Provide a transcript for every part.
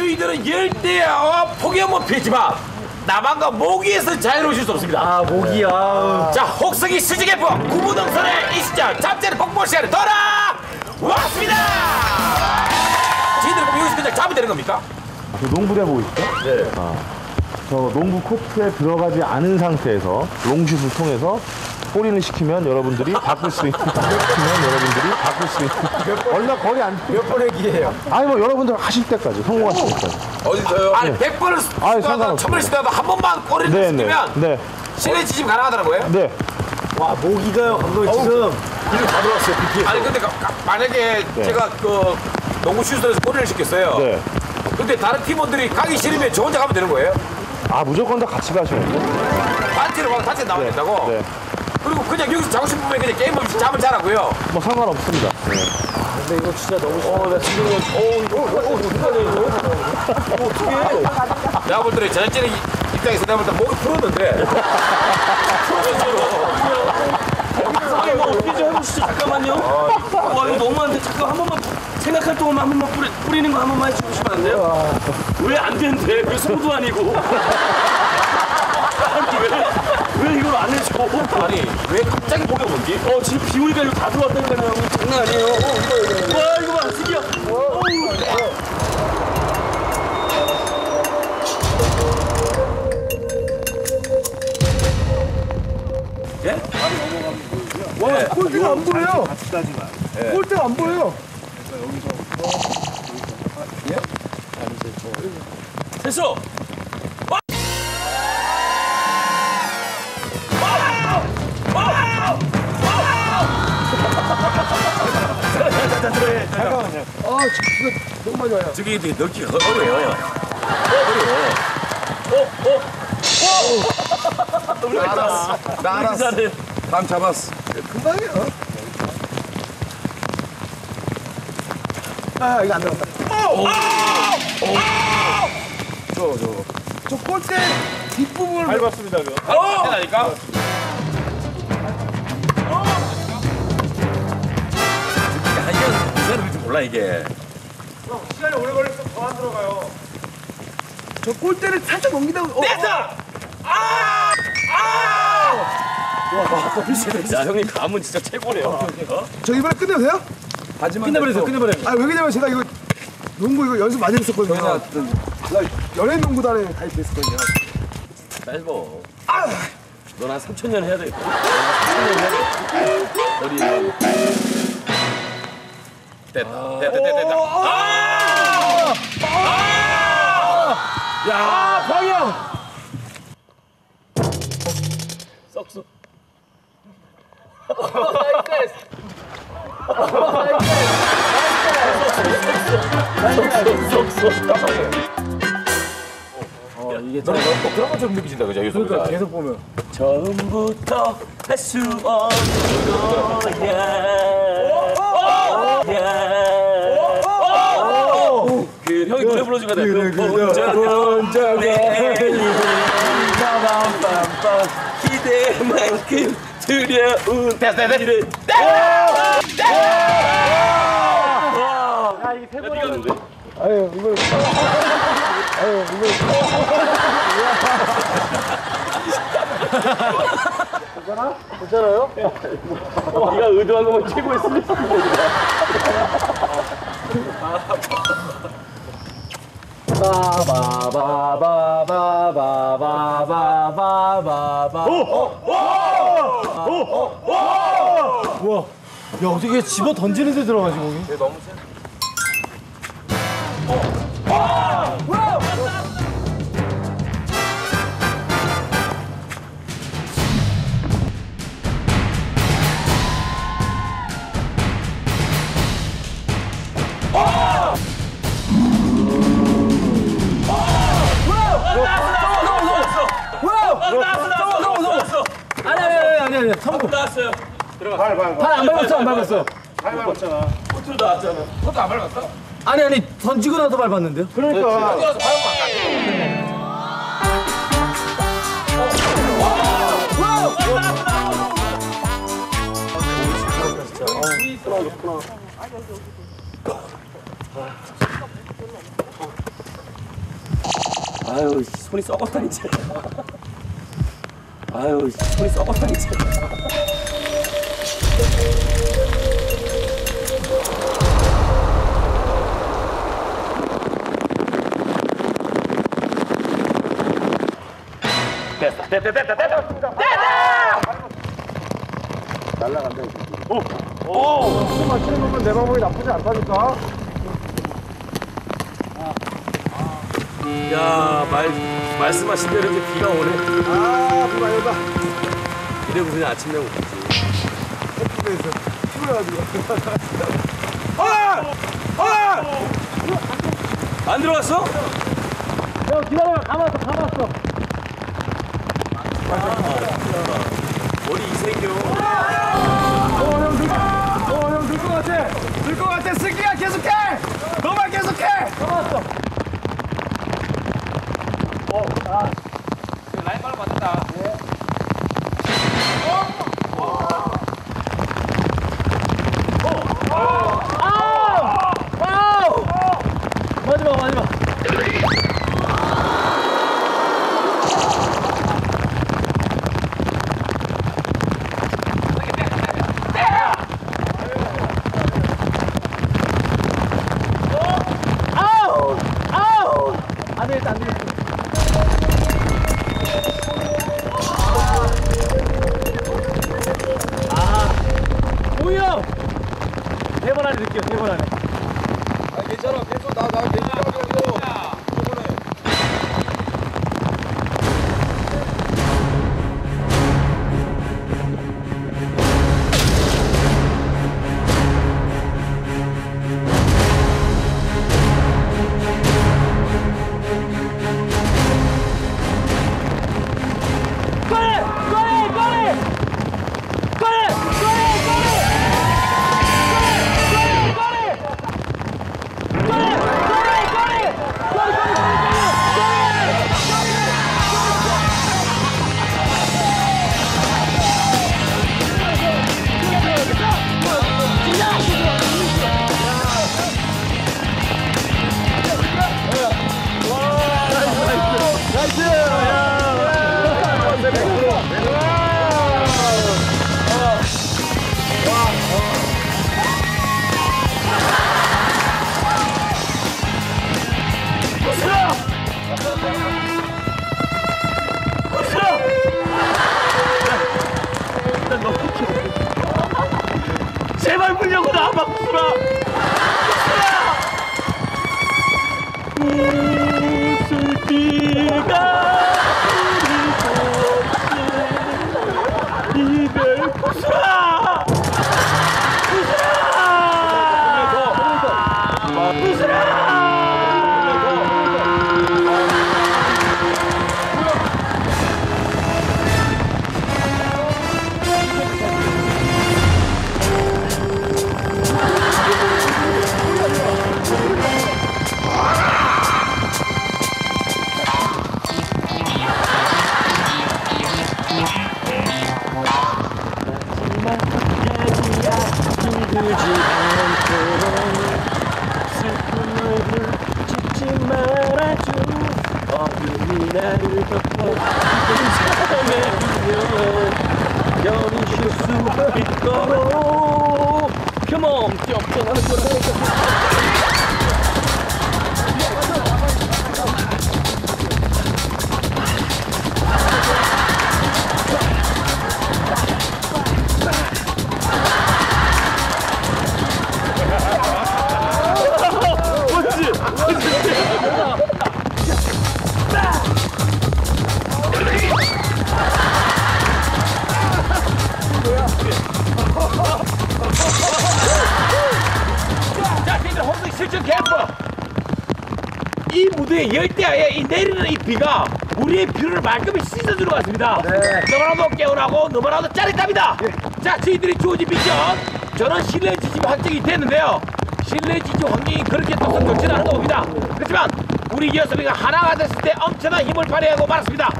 저희들은 열대야와 폭염은 피했지만 남한과 모기에서 자유로우실 수 없습니다. 아 목이야. 자, 혹성이 수직예포 구무동선의 이 시절 잠재를 폭포 시간에 돌아왔습니다. 저희들은 그럼 여기서 그냥 잡으면 되는 겁니까? 저 농구대 보고 있죠? 네. 저 농구 코트에 들어가지 않은 상태에서 롱슛을 통해서 골인을 시키면 여러분들이 바꿀 수 있는 시키면 여러분들이 바꿀 수 있는 얼마 거리 안몇 번의 기회예요? 아니 뭐 여러분들 하실 때까지 성공하실 때까지 어디서요? 아니, 100번을 아니, 시도하다 상관없어요. 1000번을 시도하다 한 번만 꼬리를 네, 네, 시키면 네, 실내 지짐 가능하더라고요. 네. 와 모기가요 감독님 지금 이를 다 들어왔어요. BTS. 아니 근데 가- 가- 만약에 제가 그 농구 슈터에서 꼬리를 시켰어요. 네. 근데 다른 팀원들이 가기 싫으면 저 혼자 가면 되는 거예요? 아 무조건 다 같이 가셔야 돼요. 단체로 가서 단체 나오면 된다고? 네. 그리고 그냥 여기서 자고 싶으면 그냥 게임 없이 잠을 자라고요. 뭐 상관없습니다. 네. 근데 이거 진짜 너무 어, 나 지금 어 이거 어, 어, 어떡하냐 이거? 내가 볼 때는 전체적 입장에서 내가 볼때 목이 풀었는데 아, 이거 어떻게 좀 해보시죠. 잠깐만요. 와, 이거 너무한데. 잠깐 한 번만 생각할 동안만 한 번만 뿌리, 뿌리는 거 한 번만 해주시면 안 돼요? 왜 안 된대? 왜 송도 아니고. 아니, 왜, 왜 이걸 안 해줘? 아니 왜 갑자기 목이 오는지? 어, 지금 비 오니까 이거 다 들어왔다니까요. 장난 아니에요. 어, 이거, 이거. 와, 이거 봐. 특이야. 골대가 안 보여요. 골대가 안 보여요. 됐어. 아 지금 이거 너무 많이 와요. 저기 넣기가 어려워요. 나 알았어. 감 잡았어. 금방이에요. 아 이거 안 들어갔다. 저저 저 골대 뒷부분을 밟았습니다. 그. 어! 되나니 이게 무슨 일인지 몰라 이게. 저 골대를 살짝 넘기다가 어, 됐어! 야, 형님 감은 진짜 최고네요. 저 이번에 끝내도 돼요? 끝내버리세요, 끝내버려요. 아 왜 그러냐면 제가 이거 농구 이거 연습 많이 했었거든요. 나 연예인 농구단에 가입됐었거든요. 짧어. 넌한 3천 년 해야 돼. 3천 년 해야 돼. 어디 됐다, 됐다, 됐다, 됐다. 썩소. 이게 너, 너 그런 것처럼 느껴진다, 그죠? 그러니까 계속 보면. 처음부터 할 수 없는 거야. 그 형이 노래 불러준 거다. 그 혼자 내일 빠밤빰빰 기대만큼 두려운 됐다, 됐다. 일을 야 이게 세 번인데? 아유 이거. 아유 이거. 네가 의도한 것만 최고였습니다. 야 어떻게 집어 던지는 데 들어가지 공이? 아니 아니 아니 아니 아니 한번 나왔어요. 발안 밟았어 안 밟았어 코트로 나왔잖아. 그것도 안 밟았어? 아니 아니 던지고 나서 밟았는데요? 그러니까 뛰어서 밟으면 안 돼. 아유 손이 썩었다 이제. 아유 썩었다 이제. 됐다 됐다 됐다 됐다 됐다 좀 맞추는 거면 내 방법이 나쁘지 않다니까. 야, 말, 말씀하신 대로 이제 비가 오네. 아, 누가 여다. 이래고 그냥 아침 내고 가지. 해피에서 피곤해가지고. 아! 아! 안 들어갔어? 형 기다려. 감았어, 감았어. 머리 이생겨. 어, 형 늘, 어, 형늘것 같아. 늘것 같아. 슬기야 계속해. 이 무대에 열대야에 이 내리는 이 비가 우리의 피를 말끔히 씻어주러 갔습니다. 너무나도 개운하고 너무나도 짜릿합니다. 자 저희들이 주어진 미션 저는 실내 지짐 확정이 됐는데요. 실내 지짐 환경이 그렇게 또 좋지는 않은 거 봅니다. 그렇지만 우리 여섯 명이 하나가 됐을 때 엄청난 힘을 발휘하고 말았습니다.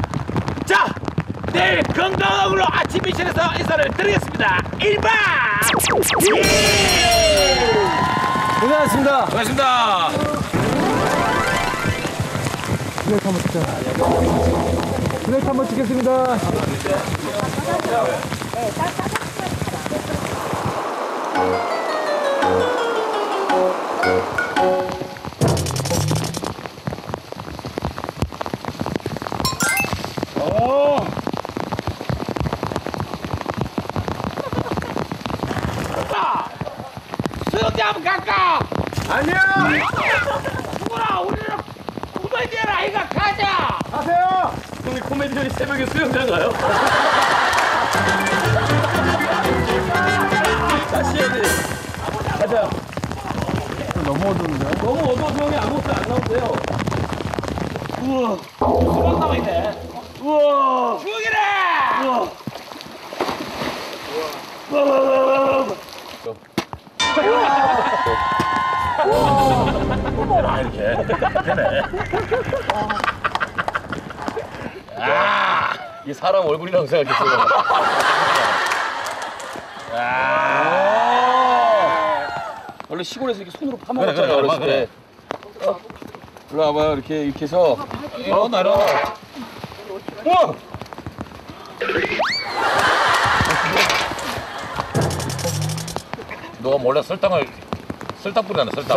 자 내일 건강한 걸로 아침 미션에서 인사를 드리겠습니다. 1박 예! 고생하셨습니다. 고맙습니다. 플레이트 한번 찍자. 플레이트 한번 찍겠습니다. 갈까? 아니야! 코미디언 아이가 가자. 가세요! 형님 코미디언이 새벽에 수영장 가요? 다시 해야 돼. 가자. 너무 어두운데? 너무 어두워서 형이 아무것도 안 나오세요. 수박 나와 있네. 우와. 죽이래. 우와. 아 이렇게 되네. 이 사람 얼굴이라고 생각했어요. 원래 시골에서 이렇게 손으로 파먹었잖아요 그래, 그래, 어렸을 때. 어. 일로 와봐요 이렇게 이렇게 해서 어 나로. 우와! 너가 몰래 설탕을 설탕 뿌리네 설탕.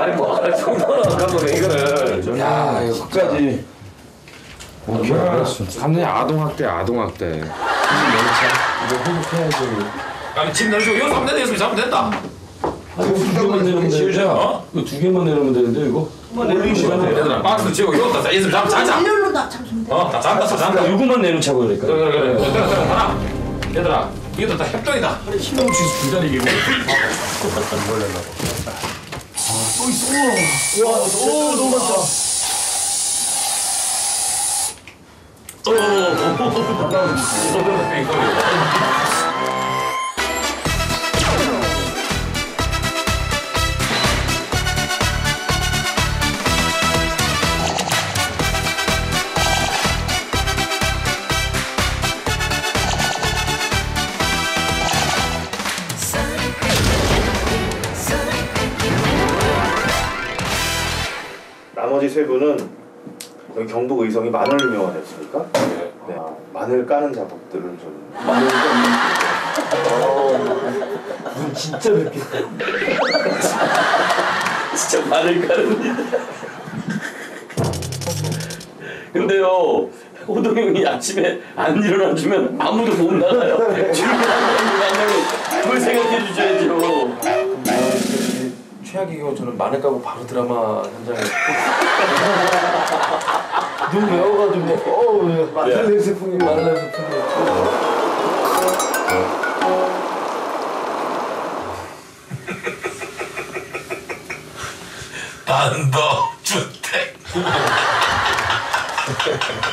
아니 뭐 어느 정도는 감독님 이거는. 야 이거 끝까지 오케이 알았어 감독님 아동학대 아동학대 아니 집 내려주고 이거 3대 내있으면 잡으면 된다. 두 개만 내려면 되는데 이거 두 개만 내려면 되는데 이거 얘들아 박스 치고 이거 다 있으면 잡 자자. 일렬로 나 참. 어, 다 잡다 잡다. 이거만 내는 차고 그러니까 그래 그래 그래. 얘들아 얘들아 하나. 얘들아 이거 다 협정이다. 힘없이 줄다리기 고 나머지 세 분은 여기 경북 의성이 마늘 유명하지 않습니까? 네. 아, 마늘 까는 작업들을 좀 마늘 까는 진짜 맵게 진짜 말을 가르는 근데요 호동 형이 아침에 안 일어나주면 아무도 못 나가요. 출근하는 그걸 생각해 주셔야죠 최악이고 저는 마늘 까고 바로 드라마 현장에 눈 매워가지고, 어우, 마늘 냄새 풍기, 마늘 냄새 풍기. 단독 주택.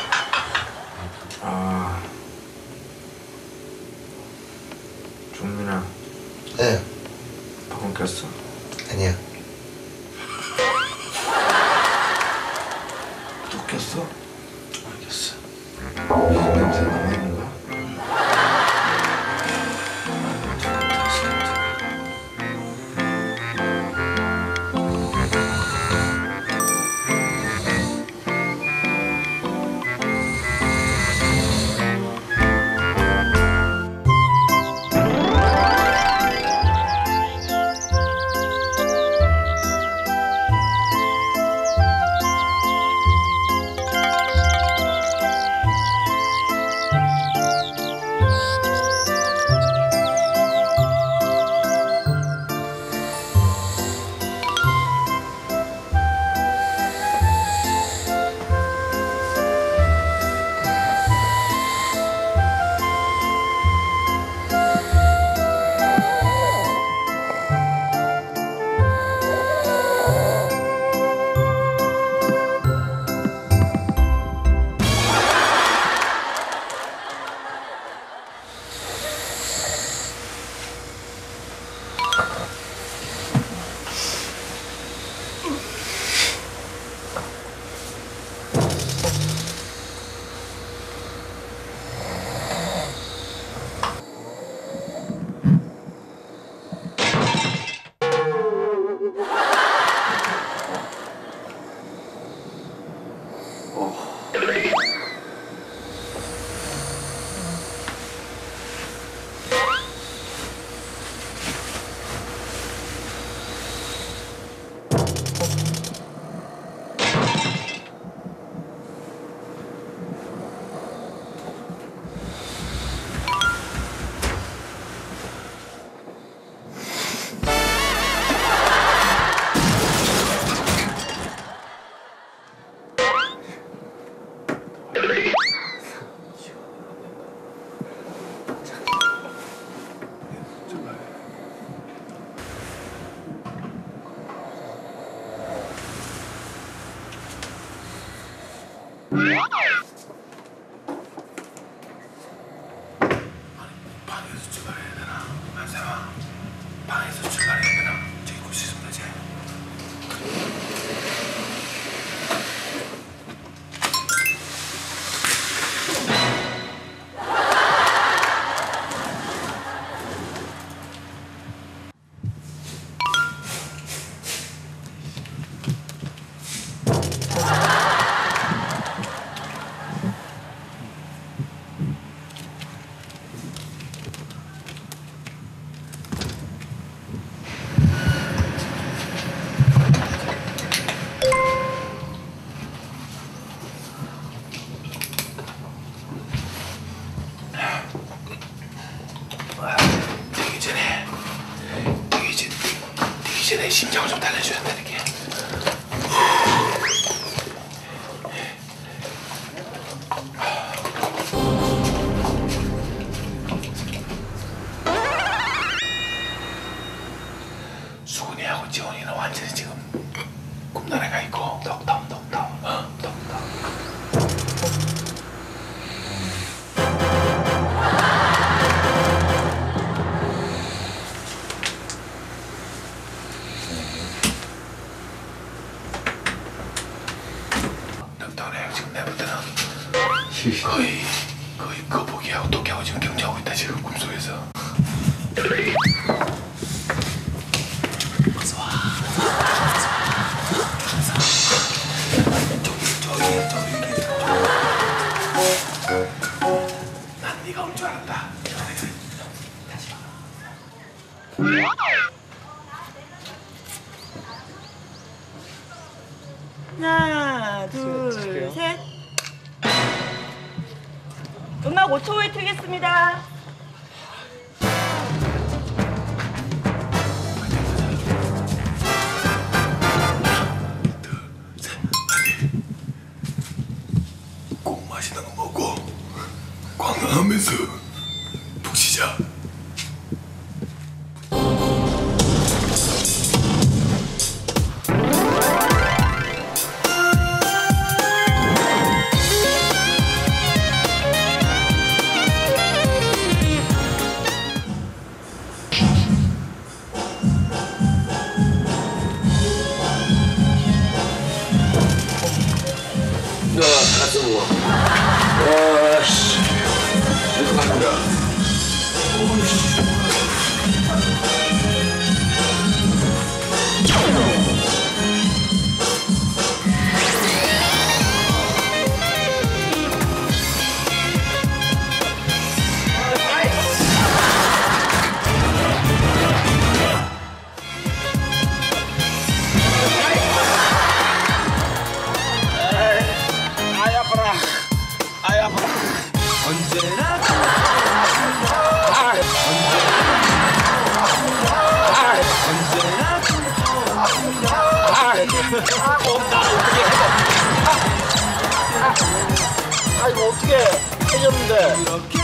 はい。 아이고 없다 어떻게 해 아, 아, 아, 이거 어떻게 해줬는데?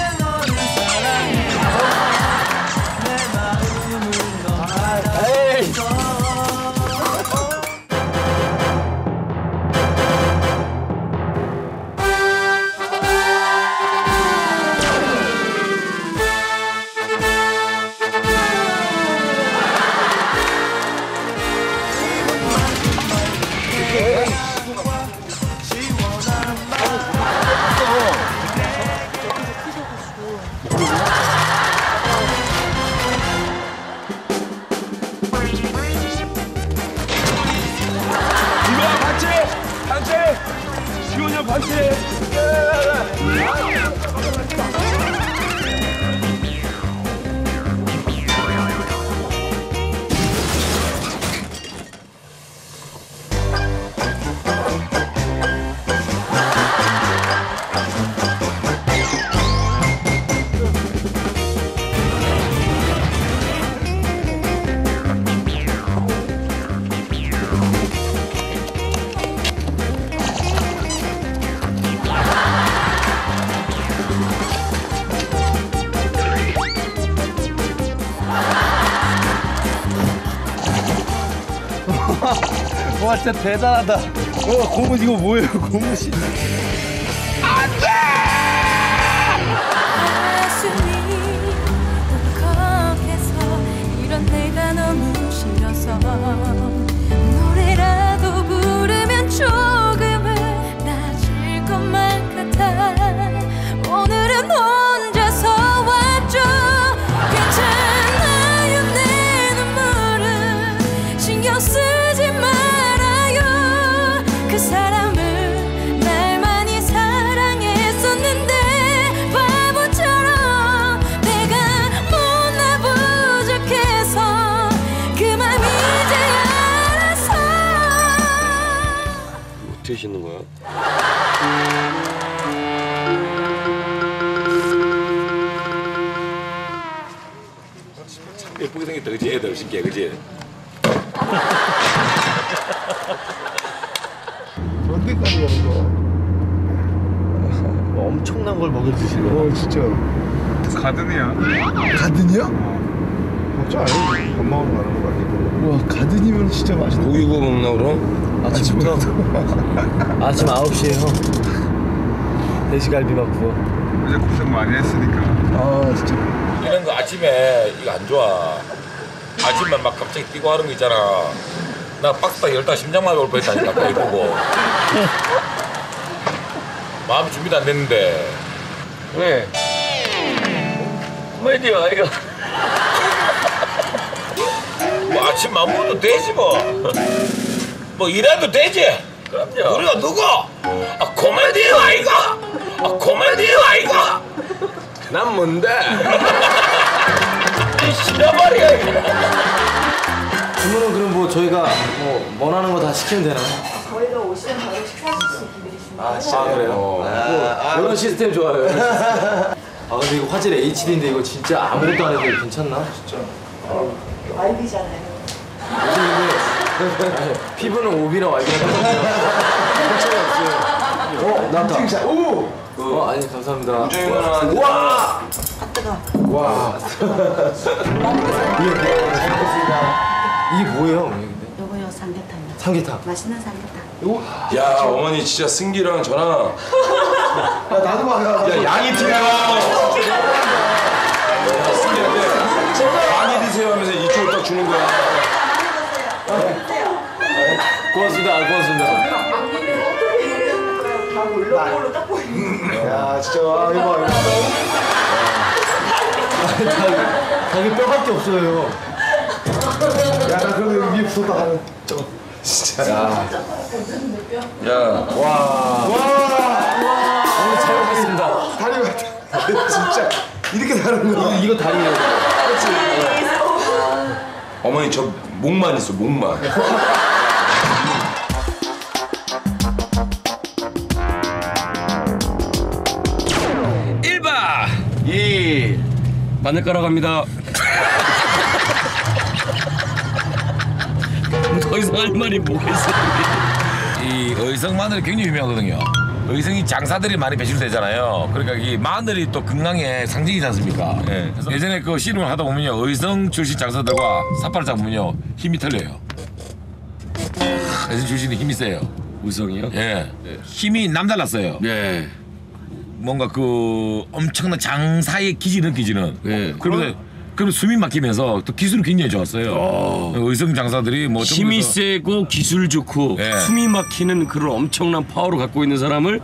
진짜 대단하다. 어, 고무 이거 뭐예요? 고무신. 씻는 거야? 예쁘게 생겼다 그지 애들 신기해 그지 언제까지 가는 거? 엄청난 걸 먹여 드시네. 어 진짜. 가든이야. 가든이요? 먹지 않아요? 밥 먹으러 가는 거 아니고. 와 가든이면 진짜 맛있다. 고기 구워 먹나 그럼? 아침부터 아침 9시에 형 돼지갈비만 구워. 이제 고생 많이 했으니까. 아 진짜. 이런 거 아침에 이거 안 좋아 아침에 막 갑자기 뛰고 하는 거 있잖아 나 박스다 열다 심장마비 올 뻔했다니까 그거 보고 마음이 준비도 안 됐는데 왜? 코미디야 이거. 뭐 아침 맘 먹어도 되지 뭐. 뭐 이래도 되지. 그럼요. 우리가 누구? 아 코미디언 아이가? 아 코미디언 아이가? 난 뭔데? 시나버리가 주문은 그럼 뭐 저희가 뭐 원하는 거 다 시키면 되나요? 저희가 오시면 바로 식사 시키드리십니다. 아, 진짜 그래요? 아, 이런 시스템 좋아요. 아 근데 이거 화질 HD인데 이거 진짜 아무것도 안 해도 괜찮나? 진짜. 요즘 근데 피부는 오비나 와이비나 똑같아요. 차이 없어요. 어 나왔다. 오. 어 아니 감사합니다. 와. 아 뜨거. 와. 이게 뭐예요, 어머니? 요거요 삼계탕이요. 삼계탕. 맛있는 삼계탕. 야 어머니 진짜 승기랑 저랑 야 나도 봐. 야, 양이 틀려. 승기한테 많이 드세요 하면서 이쪽을 딱 주는 거야. 고맙습니다. 아, 고맙습니다. 다 몰로 딱 보이는 야 진짜 와 이거 봐. 자기 뼈밖에 없어요. 야나 그래도 위에 붙었다 가는. 저거. 진짜. 야. 야 오늘 잘 먹겠습니다. 다리 같아. 진짜 이렇게 다른 거. 이거 다리예요. 어머니 저 목만 있어 목만. 마늘 깔아 갑니다. 더 이상 할 말이 뭐겠어? 이 의성 마늘이 굉장히 유명하거든요. 의성이 장사들이 많이 배출되잖아요. 그러니까 이 마늘이 또 건강의 상징이지 않습니까? 네. 예전에 그 씨름을 하다 보면요. 의성 출신 장사들과 삿발을 잡으면요. 힘이 틀려요. 의성 출신이 힘이 세요. 우성이요? 예. 힘이 남달랐어요. 네. 뭔가 그 엄청난 장사의 기질을 느끼지는. 네. 그런데 그럼 숨이 막히면서 또 기술이 굉장히 좋았어요. 의성 장사들이 뭐 힘이 전국에서 세고 기술 좋고 예. 숨이 막히는 그런 엄청난 파워를 갖고 있는 사람을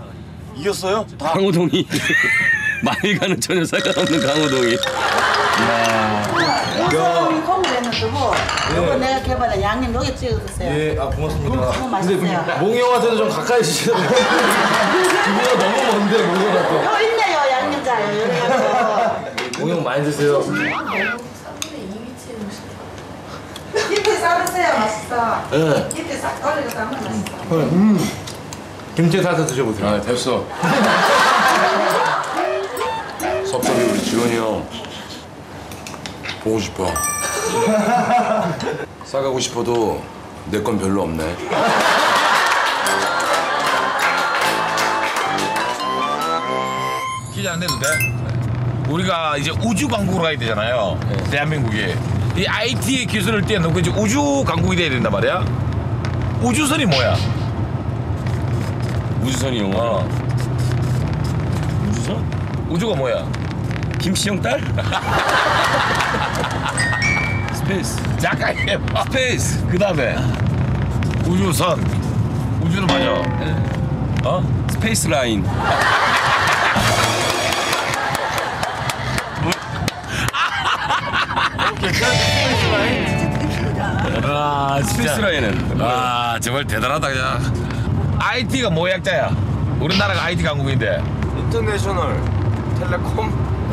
이겼어요? 강호동이 많이 가는 전혀 상관없는 강호동이 양 콩을 두고 요거 내가 개발한 양념 여기 찍어 드세요. 예, 아 고맙습니다. 너무 맛있어요. 몽이 형한테도 좀 가까이 주시면 기분가 너무 먼데 몽이 형한테. 요 있네요 양념자요. 요래가지고 몽이 형 많이 드세요. 깊이 싸드세요 맛있어. 예. 깊이 싹 올리고 싸면 맛있어. 김치 사서 드셔보세요. 아 됐어 섭섭이 우리 지원이 형 보고 싶어 싸가고 싶어도 내 건 별로 없네 기자 안 내도 돼? 우리가 이제 우주 강국으로 가야 되잖아요. 대한민국이. 이 IT 기술을 뛰어넘고 이제 우주 강국이 돼야 된단 말이야. 우주선이 뭐야? 우주선이 영어 어. 우주선? 우주가 뭐야? 김치형 딸? space 잠깐 해봐. space 그 다음에 우주선. 우주는 맞아. 어? space line 아 space 진짜. line은 아 정말 대단하다 그냥. IT가 뭐 약자야? 우리나라가 IT 강국인데 international telecom.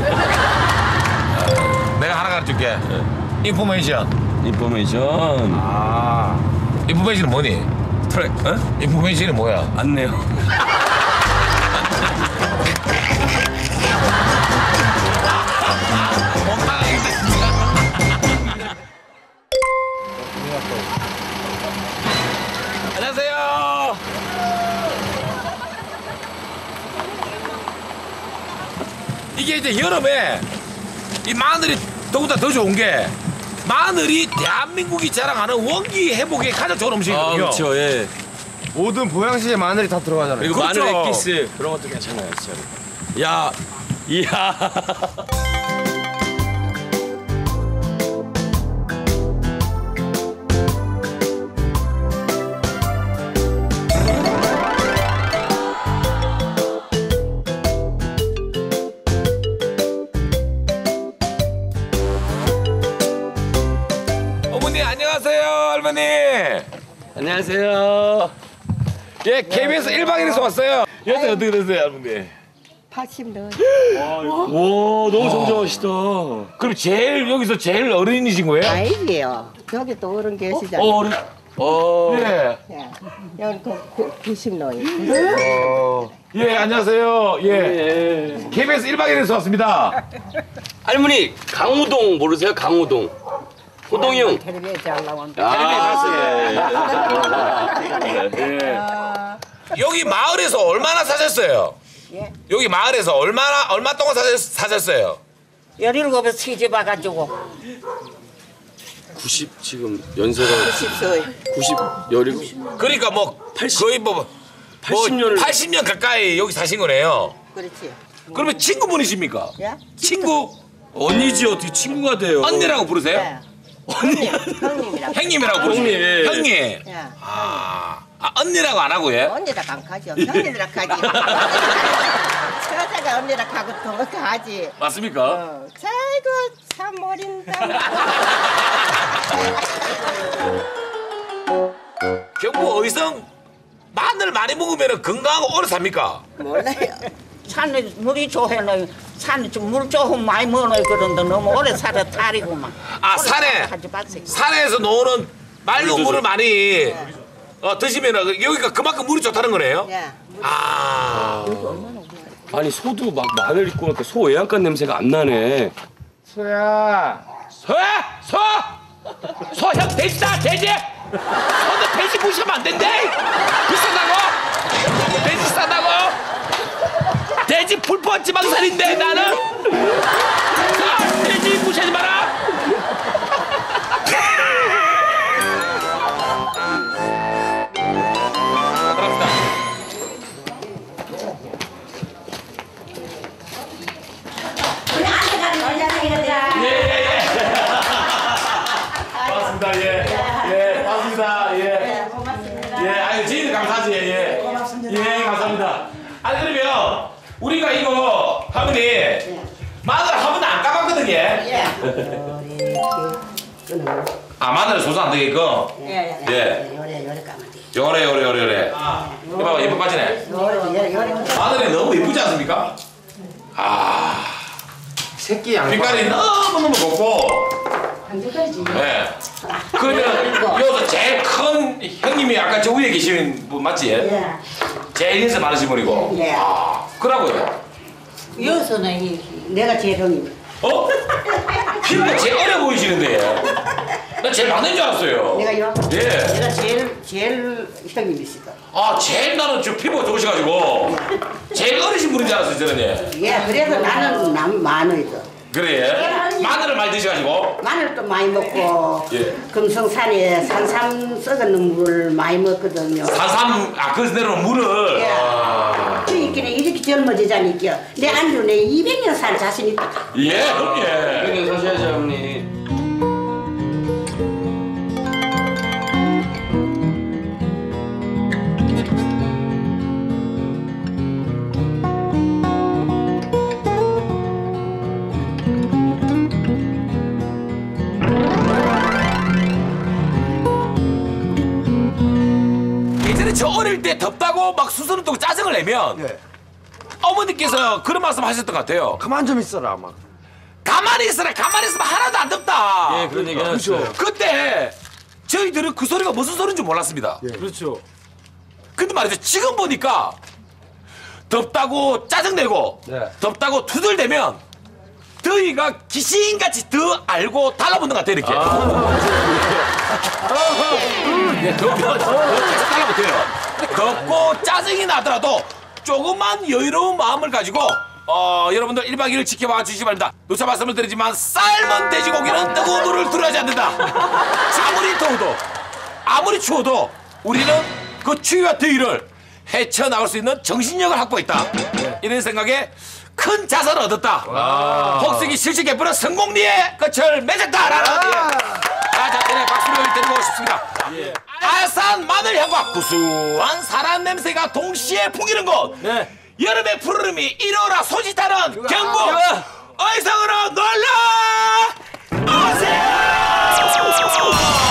내가 하나 가르쳐줄게. information. Information 아. Information은 뭐니? 프레, 어? information이 뭐야? 안내요. 안녕하세요. 이게 이제 여름에 이 마늘이 더구나 더 좋은 게 마늘이 대한민국이 자랑하는 원기 회복에 가장 좋은 아, 음식이거든요. 그렇죠. 예. 모든 보양식에 마늘이 다 들어가잖아요. 그리고 그렇죠. 마늘 엑기스 그런 것도 괜찮아요, 진짜. 야, 이야. 안녕하세요. 예, KBS 1박 2일에서 왔어요. 연세 어떻게 되세요, 할머니? 80도. 와, 너무 정정하시다. 그럼 제일 여기서 제일 어린이신 거예요? 아이디요. 여기 또 어른 계시잖아요. 어, 어른. 어. 예. 예. 여기 그 90노인. 예, 안녕하세요. 예. KBS 1박 2일에서 왔습니다. 할머니, 강호동 모르세요? 강호동. 호동이 형. 잘 나온다. 아, 예. 여기 마을에서 얼마나 사셨어요? 예. 여기 마을에서 얼마나 얼마 동안 사셨, 사셨어요? 열일곱에 시집 와가지고 90 지금 연세가 90岁. 90 17. 그러니까 뭐 80 거의 뭐 80년을 80년 가까이 여기 사신 거네요. 그렇지. 그러면 친구분이십니까? 예? 친구 언니지 어떻게 친구가 돼요? 언니라고 부르세요? 예. 형님, 형님이라. 형님이라고 부르세요. 형님, 예. 형님. 예. 아, 아, 언니라고 안 하고 요 언니라 강가죠. 형님이라 가지. 처자가 언니라 가고 더 가지. 맞습니까? 어. 아이고 참 어린다. 경부 어디서 마늘 많이 먹으면 건강하고 오래 삽니까? 몰라요. 산에 물이 좋해는 산에 좀물 조금 많이 먹어요 그런데 너무 오래 살아 탈이구만. 아, 산에? 마세요. 산에서 노는 맑은 물을 많이 어, 드시면 여기가 그만큼 물이 좋다는 거네요. 예. 아, 아니 소도 막 마늘 입고 나니까 소 외양간 냄새가 안 나네. 소야. 소야, 소, 소형 돼지다 돼지. 소는 돼지 무시하면 안 된대. 비싸다고? 돼지? 돼지 불포 지방산인데 나는. 자, 돼지 무시하지 마라. 갑시다. 반갑습니다. 예. 예, 반갑습니다. 예. 예, 아유, 저희는 감사하지. 예. 고맙습니다. 예, 감사합니다. 아니, 그러면 우리가 이거 할머니 마늘 한 번도 안 까봤거든요. 예. 아, 마늘 소스 안 되게끔. 예. 예. 요래 요래 까면 돼. 요래, 요래, 요래, 요래. 이봐봐, 예쁜 빠지네. 요래 요래 요래. 마늘이 너무 예쁘지 않습니까? 아, 새끼 양. 빛깔이 너무 너무 곱고. 예. 그러면 여기서 제일 큰 형님이 아까 저 위에 계신 분 맞지? 예. 제일 인사 많으신 분이고. 예. 아, 그러고요. 여기서는 이- 내가 제일 형님. 어? 피부가 제일 어려 보이시는데. 나 제일 막내인 줄 알았어요. 내가요? 예. 내가 제일 제일 형님이시다. 아, 제일 나는 저 피부가 좋으셔가지고. 제일 어리신 분인 줄 알았어요, 저는. 예. 예, 그래서 나는 남 많아요. 그래. 예. 마늘을 많이 드셔가지고. 마늘도 많이 먹고 예. 금성산에 산삼 썩은 물을 많이 먹거든요. 산삼, 아, 그 내로 물을. 예. 아. 주인께는 이렇게 젊어지자니까 내 안주 내 200년 살 자신 있다. 예, 그럼 예. 여기는 사셔야지 할머니. 저 어릴 때 덥다고 막 수선을 두고 짜증을 내면 예. 어머니께서 그런 말씀 하셨던 것 같아요. 가만 좀 있어라 막. 가만히 있어라, 가만히 있으면 하나도 안 덥다. 예, 그런 얘기 하셨어요. 그때 저희들은 그 소리가 무슨 소리인지 몰랐습니다. 그렇죠. 근데 말이죠. 지금 보니까 덥다고 짜증내고 덥다고 투덜대면 더위가 귀신같이 더 알고 달라붙는 것 같아 이렇게. 네, 더 계속 달라붙어요. 덥고 짜증이 나더라도 조금만 여유로운 마음을 가지고 어, 여러분들 1박 2일 지켜봐 주시기 바랍니다. 누차 말씀을 드리지만 삶은 돼지고기는 뜨거운 물을 두려워하지 않는다. 아무리 더워도 아무리 추워도 우리는 그 추위와 더위를 헤쳐나갈 수 있는 정신력을 확보했다. 이런 생각에 큰 자산을 얻었다. 혹시기 실시 개뿔은 성공리에 끝을 맺었다라는 아, 자, 네, 박수를 드리고 싶습니다. 아산 마늘 향과 구수한 사람 냄새가 동시에 풍기는 곳. 여름의 푸르름이 일어나 소짓하는 경북 의성으로 놀러 오세요.